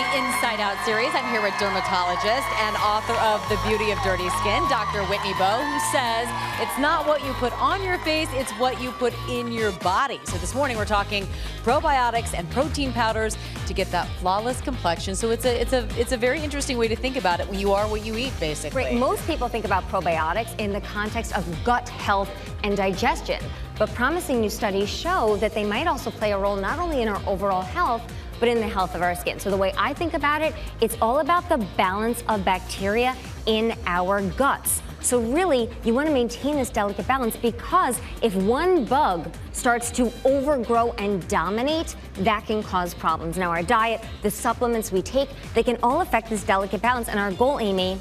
the Inside Out series. I'm here with dermatologist and author of The Beauty of Dirty Skin, Dr. Whitney Bowe, who says it's not what you put on your face, it's what you put in your body. So this morning we're talking probiotics and protein powders to get that flawless complexion. So it's a it's a it's a very interesting way to think about it. You are what you eat, basically. Right. Most people think about probiotics in the context of gut health and digestion. But promising new studies show that they might also play a role not only in our overall health, but in the health of our skin. So the way I think about it, it's all about the balance of bacteria in our guts. So really, you want to maintain this delicate balance because if one bug starts to overgrow and dominate, that can cause problems. Now, our diet, the supplements we take, they can all affect this delicate balance. And our goal, Amy,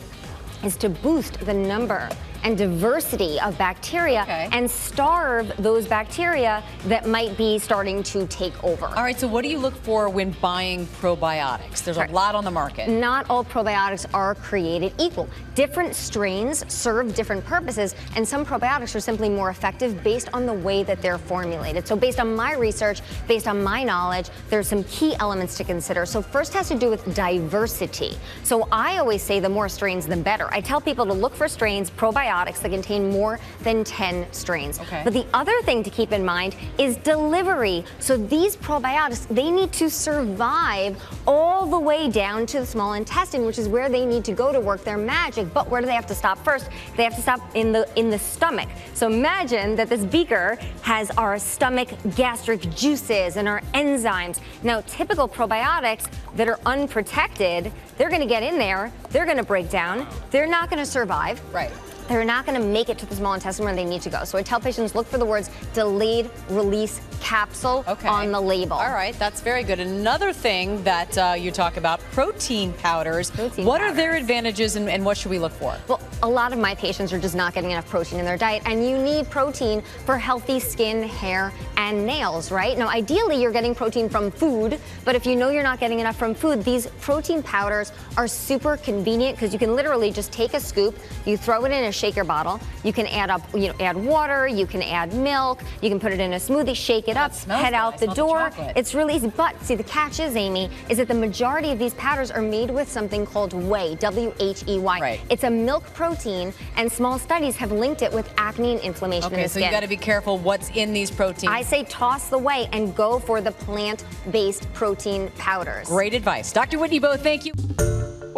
is to boost the number and diversity of bacteria okay. and starve those bacteria that might be starting to take over. All right, so what do you look for when buying probiotics? There's right. a lot on the market. Not all probiotics are created equal. Different strains serve different purposes, and some probiotics are simply more effective based on the way that they're formulated. So based on my research, based on my knowledge, there's some key elements to consider. So first has to do with diversity. So I always say the more strains, the better. I tell people to look for strains, probiotics, probiotics that contain more than 10 strains. Okay. But the other thing to keep in mind is delivery. So these probiotics, they need to survive all the way down to the small intestine, which is where they need to go to work their magic. But where do they have to stop first? They have to stop in the in the stomach. So imagine that this beaker has our stomach gastric juices and our enzymes. Now, typical probiotics that are unprotected, they're going to get in there, they're going to break down, they're not going to survive. Right they're not going to make it to the small intestine where they need to go. So I tell patients look for the words delayed release capsule okay. on the label. All right, that's very good. Another thing that uh, you talk about, protein powders. Protein what powders. are their advantages and, and, what should we look for? Well, a lot of my patients are just not getting enough protein in their diet, and you need protein for healthy skin, hair, and nails, right? Now, ideally, you're getting protein from food, but if you know you're not getting enough from food, these protein powders are super convenient because you can literally just take a scoop, you throw it in a shaker bottle, you can add up, you know, add water, you can add milk, you can put it in a smoothie, shake it up, head out the door. The it's really easy. But see, the catch is, Amy, is that the majority of these powders are made with something called whey, W-H-E-Y. Right. It's a milk protein, and small studies have linked it with acne and inflammation okay, in the so skin. you got to be careful what's in these proteins. I say toss the whey and go for the plant-based protein powders. Great advice. Dr. Whitney Bowe, thank you.